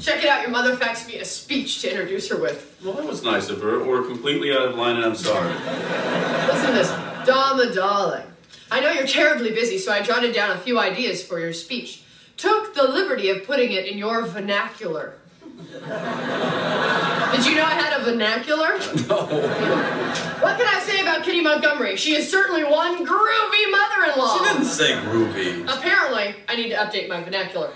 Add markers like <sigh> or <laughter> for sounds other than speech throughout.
Check it out. Your mother faxed me a speech to introduce her with. Well, that was nice of her, or completely out of line, and I'm sorry. Listen to this. Dharma darling. I know you're terribly busy, so I jotted down a few ideas for your speech. Took the liberty of putting it in your vernacular. Did you know I had a vernacular? <laughs> No. What can I say about Kitty Montgomery? She is certainly one groovy mother-in-law. She didn't say groovy. Apparently, I need to update my vernacular.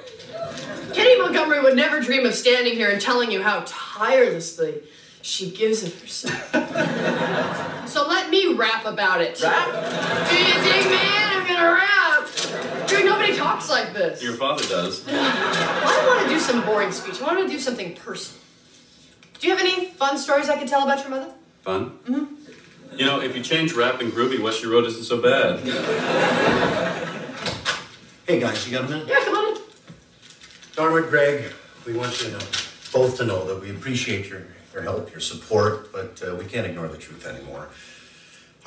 Kitty Montgomery would never dream of standing here and telling you how tirelessly she gives of herself. so let me rap about it. Rap? Do you think, man, I'm gonna rap? Dude, nobody talks like this. Your father does. I don't want to do some boring speech. I want to do something personal. Do you have any fun stories I could tell about your mother? Fun? Mm-hmm. You know, if you change rap and groovy, what she wrote isn't so bad. Hey guys, you got a minute? Yeah, come on. Dharma, Greg, we want you to know, both to know that we appreciate your, your help, your support, but uh, we can't ignore the truth anymore.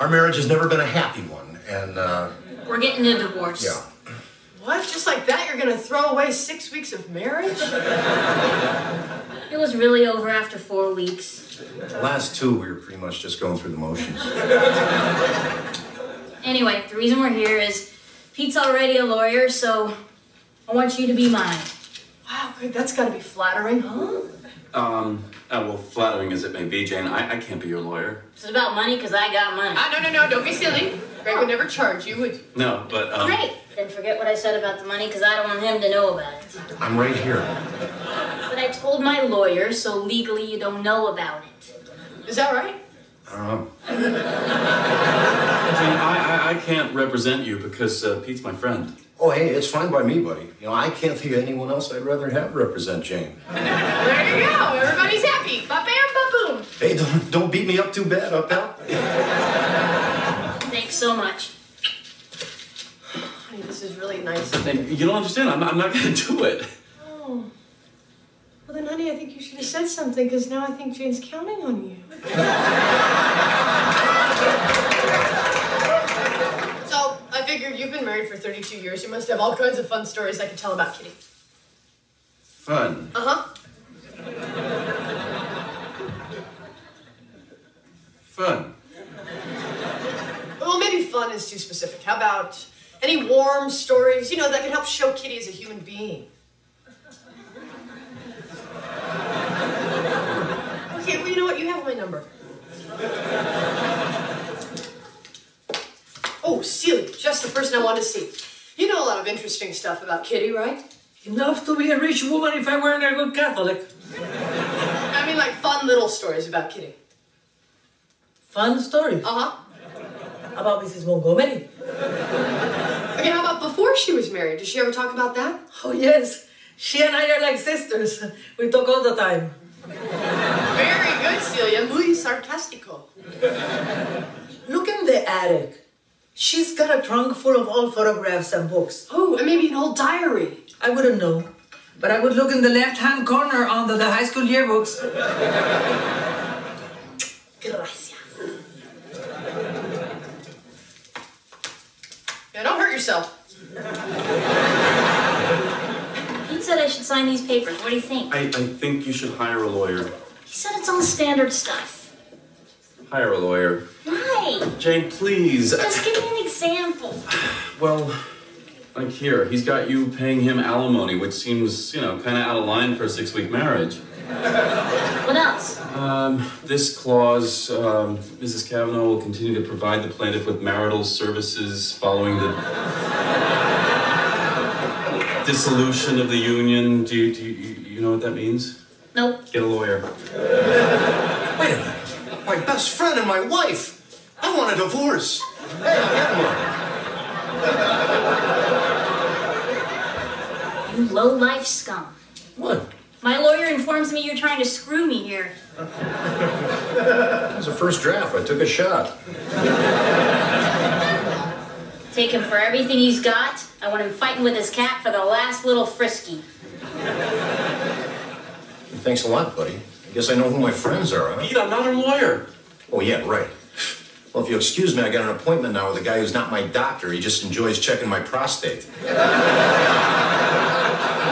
Our marriage has never been a happy one, and uh, We're getting a divorce. yeah. What? Just like that, you're gonna throw away six weeks of marriage? <laughs> It was really over after four weeks. The last two, we were pretty much just going through the motions. Anyway, the reason we're here is Pete's already a lawyer, so I want you to be mine. Wow, good. That's gotta be flattering, huh? Um, uh, well, flattering as it may be, Jane, I, I can't be your lawyer. Is about money? Because I got money. Ah, no, no, no, don't be silly. Greg would never charge you, would you? No, but, um... Great. Then forget what I said about the money because I don't want him to know about it. I'm right here. But I told my lawyer, so legally you don't know about it. Is that right? I don't know. <laughs> Jane, I, I, I can't represent you because uh, Pete's my friend. Oh, hey, it's fine by me, buddy. You know, I can't think of anyone else I'd rather have represent Jane. There you go. Everybody's happy. Ba bam, ba boom. Hey, don't, don't beat me up too bad, up pal. Thanks so much. Honey, this is really nice. And you don't understand, I'm, I'm not gonna do it. Oh. Well, then, honey, I think you should have said something because now I think Jane's counting on you. <laughs> married for 32 years. You must have all kinds of fun stories I can tell about Kitty. Fun. Uh huh. Fun. Well, maybe fun is too specific. How about any warm stories, you know, that can help show Kitty as a human being? Okay, well, you know what? You have my number. Oh, Celia, just the person I want to see. You know a lot of interesting stuff about Kitty, right? Enough to be a rich woman if I weren't a good Catholic. I mean, like fun little stories about Kitty. Fun story Uh huh. about Mrs. Montgomery. Okay, how about before she was married? Did she ever talk about that? Oh, yes. She and I are like sisters. We talk all the time. Very good, Celia. Muy sarcastico. Look in the attic. She's got a trunk full of old photographs and books. Oh, and maybe an old diary. I wouldn't know. But I would look in the left hand corner under the high school yearbooks. Gracias. Yeah, don't hurt yourself. Pete said I should sign these papers. What do you think? I, I think you should hire a lawyer. He said it's all standard stuff. Hire a lawyer. Why? Jane, please. Just give me an example. <sighs> Well, like here, he's got you paying him alimony, which seems, you know, kind of out of line for a six week marriage. What else? Um, this clause, um, Mrs. Kavanaugh will continue to provide the plaintiff with marital services following the dissolution of the union. Do you, do you, you know what that means? Nope. Get a lawyer. Wait a minute. My best friend and my wife. I want a divorce. Hey, I'm one. You low life scum. What? My lawyer informs me you're trying to screw me here. It was a first draft. I took a shot. Take him for everything he's got. I want him fighting with his cat for the last little frisky. Thanks a lot, buddy. I guess I know who my friends are. Huh? Pete, I'm not a lawyer. Oh, yeah, right. Well, if you'll excuse me, I got an appointment now with a guy who's not my doctor. He just enjoys checking my prostate.